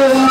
Yeah.